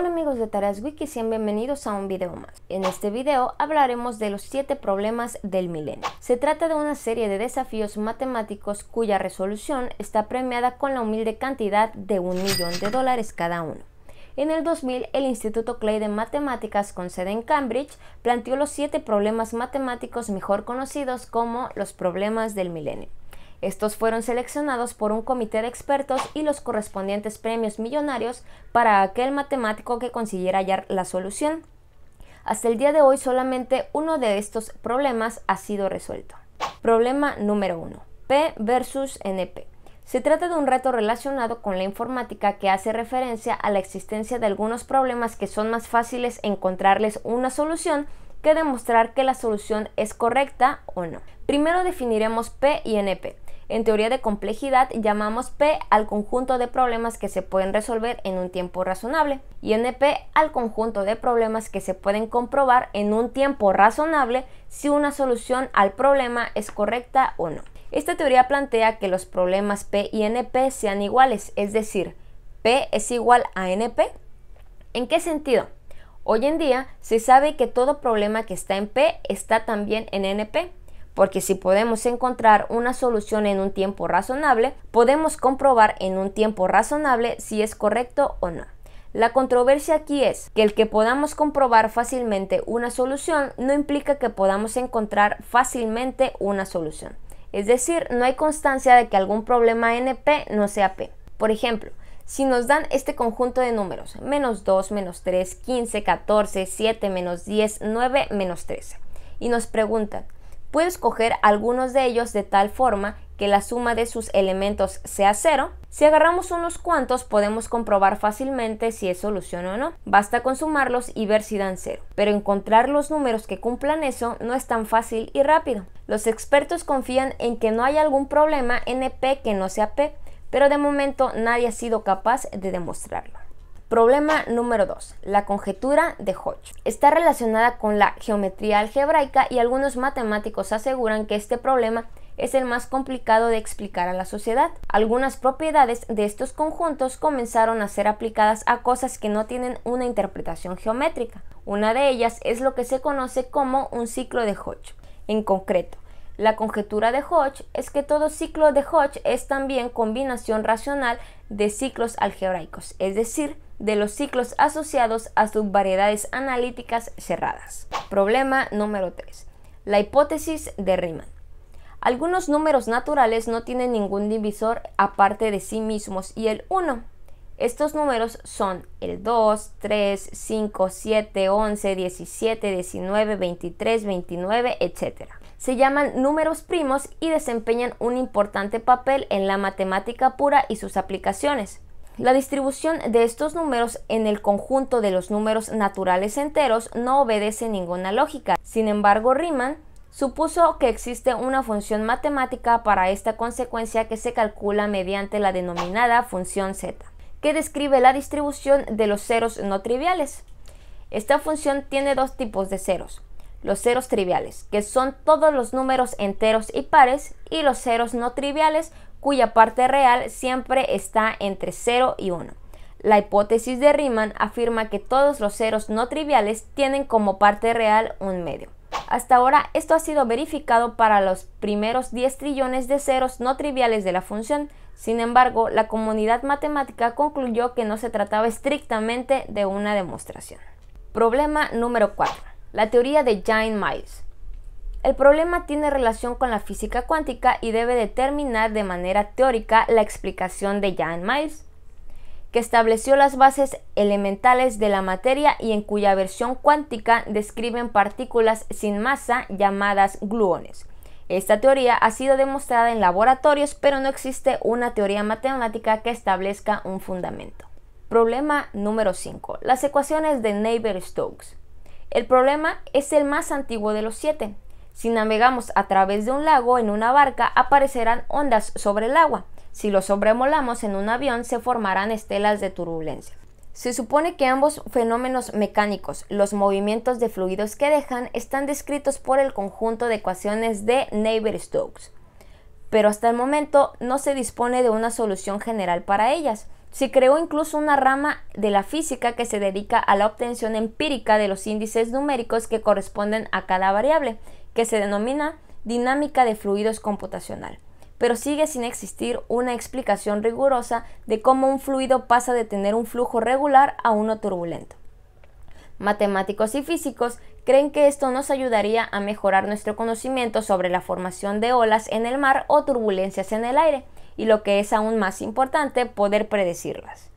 Hola amigos de Tareas Wiki, sean bienvenidos a un video más. En este video hablaremos de los 7 problemas del milenio. Se trata de una serie de desafíos matemáticos cuya resolución está premiada con la humilde cantidad de un millón de dólares cada uno. En el 2000, el Instituto Clay de Matemáticas con sede en Cambridge planteó los 7 problemas matemáticos mejor conocidos como los problemas del milenio. Estos fueron seleccionados por un comité de expertos y los correspondientes premios millonarios para aquel matemático que consiguiera hallar la solución. Hasta el día de hoy solamente uno de estos problemas ha sido resuelto. Problema número 1. P versus NP. Se trata de un reto relacionado con la informática que hace referencia a la existencia de algunos problemas que son más fáciles encontrarles una solución que demostrar que la solución es correcta o no. Primero definiremos P y NP. En teoría de complejidad llamamos P al conjunto de problemas que se pueden resolver en un tiempo razonable y NP al conjunto de problemas que se pueden comprobar en un tiempo razonable si una solución al problema es correcta o no. Esta teoría plantea que los problemas P y NP sean iguales, es decir, P es igual a NP. ¿En qué sentido? Hoy en día se sabe que todo problema que está en P está también en NP porque si podemos encontrar una solución en un tiempo razonable, podemos comprobar en un tiempo razonable si es correcto o no. La controversia aquí es que el que podamos comprobar fácilmente una solución no implica que podamos encontrar fácilmente una solución. Es decir, no hay constancia de que algún problema NP no sea P. Por ejemplo, si nos dan este conjunto de números, menos 2, menos 3, 15, 14, 7, menos 10, 9, menos 13, y nos preguntan, Puedes escoger algunos de ellos de tal forma que la suma de sus elementos sea cero. Si agarramos unos cuantos podemos comprobar fácilmente si es solución o no. Basta con sumarlos y ver si dan cero. Pero encontrar los números que cumplan eso no es tan fácil y rápido. Los expertos confían en que no hay algún problema NP que no sea P, pero de momento nadie ha sido capaz de demostrarlo. Problema número 2. La conjetura de Hodge. Está relacionada con la geometría algebraica y algunos matemáticos aseguran que este problema es el más complicado de explicar a la sociedad. Algunas propiedades de estos conjuntos comenzaron a ser aplicadas a cosas que no tienen una interpretación geométrica. Una de ellas es lo que se conoce como un ciclo de Hodge. En concreto, la conjetura de Hodge es que todo ciclo de Hodge es también combinación racional de ciclos algebraicos, es decir, de los ciclos asociados a subvariedades analíticas cerradas. Problema número 3. La hipótesis de Riemann. Algunos números naturales no tienen ningún divisor aparte de sí mismos y el 1. Estos números son el 2, 3, 5, 7, 11, 17, 19, 23, 29, etc. Se llaman números primos y desempeñan un importante papel en la matemática pura y sus aplicaciones. La distribución de estos números en el conjunto de los números naturales enteros no obedece ninguna lógica. Sin embargo, Riemann supuso que existe una función matemática para esta consecuencia que se calcula mediante la denominada función z, que describe la distribución de los ceros no triviales. Esta función tiene dos tipos de ceros, los ceros triviales, que son todos los números enteros y pares, y los ceros no triviales, cuya parte real siempre está entre 0 y 1. La hipótesis de Riemann afirma que todos los ceros no triviales tienen como parte real un medio. Hasta ahora esto ha sido verificado para los primeros 10 trillones de ceros no triviales de la función. Sin embargo, la comunidad matemática concluyó que no se trataba estrictamente de una demostración. Problema número 4. La teoría de Jane-Miles. El problema tiene relación con la física cuántica y debe determinar de manera teórica la explicación de Jan Miles, que estableció las bases elementales de la materia y en cuya versión cuántica describen partículas sin masa llamadas gluones. Esta teoría ha sido demostrada en laboratorios, pero no existe una teoría matemática que establezca un fundamento. Problema número 5. Las ecuaciones de Navier-Stokes. El problema es el más antiguo de los siete. Si navegamos a través de un lago en una barca, aparecerán ondas sobre el agua. Si lo sobremolamos en un avión, se formarán estelas de turbulencia. Se supone que ambos fenómenos mecánicos, los movimientos de fluidos que dejan, están descritos por el conjunto de ecuaciones de Navier-Stokes. Pero hasta el momento no se dispone de una solución general para ellas. Se creó incluso una rama de la física que se dedica a la obtención empírica de los índices numéricos que corresponden a cada variable, que se denomina dinámica de fluidos computacional. Pero sigue sin existir una explicación rigurosa de cómo un fluido pasa de tener un flujo regular a uno turbulento. Matemáticos y físicos creen que esto nos ayudaría a mejorar nuestro conocimiento sobre la formación de olas en el mar o turbulencias en el aire, y lo que es aún más importante, poder predecirlas.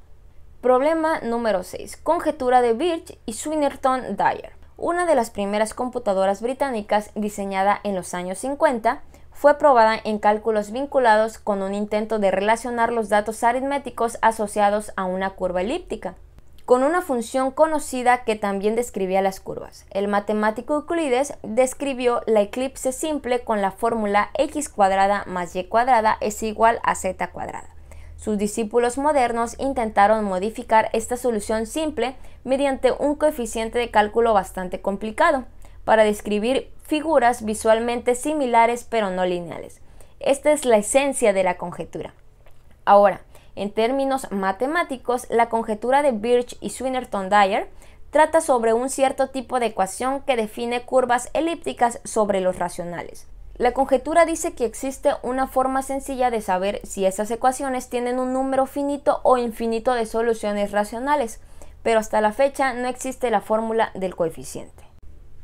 Problema número 6. Conjetura de Birch y Swinnerton Dyer. Una de las primeras computadoras británicas diseñada en los años 50 fue probada en cálculos vinculados con un intento de relacionar los datos aritméticos asociados a una curva elíptica con una función conocida que también describía las curvas. El matemático Euclides describió la eclipse simple con la fórmula x cuadrada más y cuadrada es igual a z cuadrada. Sus discípulos modernos intentaron modificar esta solución simple mediante un coeficiente de cálculo bastante complicado para describir figuras visualmente similares pero no lineales. Esta es la esencia de la conjetura. Ahora, en términos matemáticos, la conjetura de Birch y Swinnerton-Dyer trata sobre un cierto tipo de ecuación que define curvas elípticas sobre los racionales. La conjetura dice que existe una forma sencilla de saber si esas ecuaciones tienen un número finito o infinito de soluciones racionales, pero hasta la fecha no existe la fórmula del coeficiente.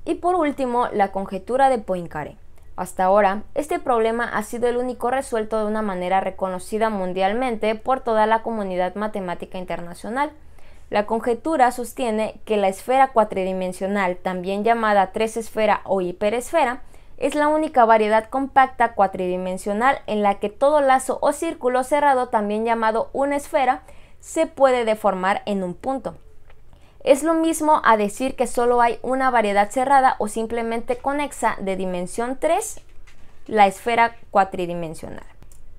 Y por último, la conjetura de Poincaré. Hasta ahora, este problema ha sido el único resuelto de una manera reconocida mundialmente por toda la comunidad matemática internacional. La conjetura sostiene que la esfera cuatridimensional, también llamada tres esfera o hiperesfera, es la única variedad compacta cuatridimensional en la que todo lazo o círculo cerrado, también llamado una esfera, se puede deformar en un punto. Es lo mismo a decir que solo hay una variedad cerrada o simplemente conexa de dimensión 3, la esfera cuatridimensional.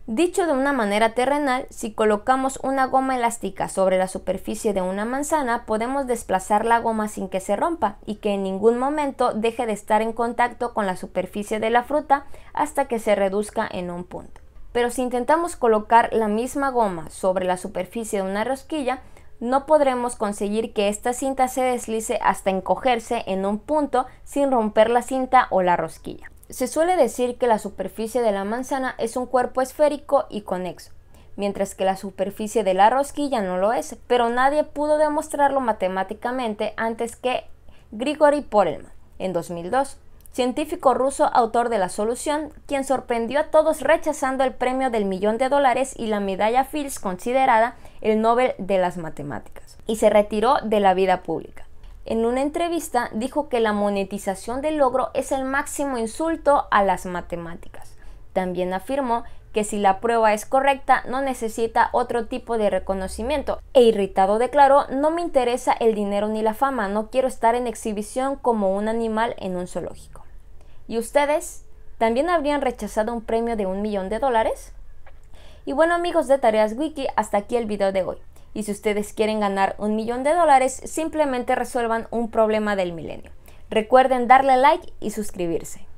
Dicho de una manera terrenal, si colocamos una goma elástica sobre la superficie de una manzana, podemos desplazar la goma sin que se rompa y que en ningún momento deje de estar en contacto con la superficie de la fruta hasta que se reduzca en un punto. Pero si intentamos colocar la misma goma sobre la superficie de una rosquilla, no podremos conseguir que esta cinta se deslice hasta encogerse en un punto sin romper la cinta o la rosquilla. Se suele decir que la superficie de la manzana es un cuerpo esférico y conexo, mientras que la superficie de la rosquilla no lo es, pero nadie pudo demostrarlo matemáticamente antes que Grigory Porelman en 2002 científico ruso autor de la solución, quien sorprendió a todos rechazando el premio del millón de dólares y la medalla Fields considerada el Nobel de las Matemáticas, y se retiró de la vida pública. En una entrevista dijo que la monetización del logro es el máximo insulto a las matemáticas. También afirmó que si la prueba es correcta no necesita otro tipo de reconocimiento. E irritado declaró, no me interesa el dinero ni la fama, no quiero estar en exhibición como un animal en un zoológico. ¿Y ustedes? ¿También habrían rechazado un premio de un millón de dólares? Y bueno amigos de Tareas Wiki, hasta aquí el video de hoy. Y si ustedes quieren ganar un millón de dólares, simplemente resuelvan un problema del milenio. Recuerden darle like y suscribirse.